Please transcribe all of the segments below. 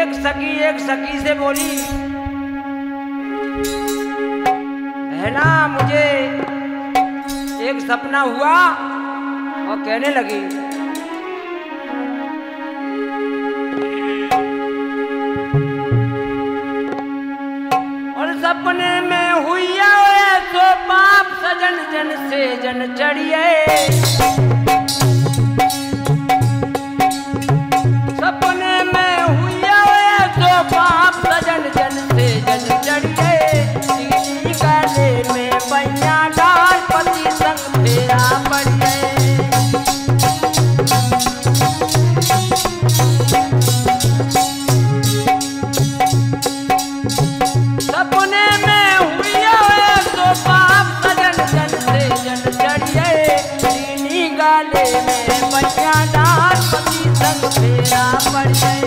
एक सखी एक सखी से बोली, है ना मुझे एक सपना हुआ? और कहने लगी, और सपने में हुई सो पाप सजन जन से जन चढ़िए। गाले में पति संग फेरा पड़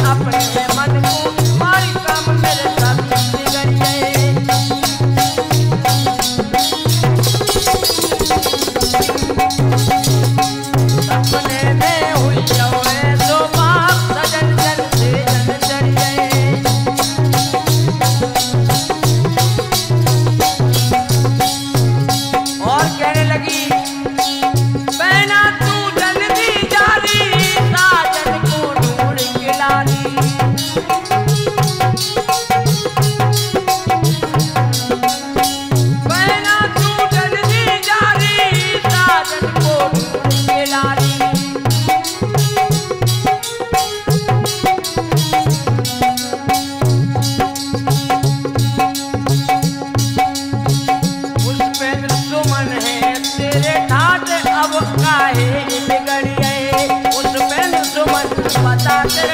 अपने मन सागर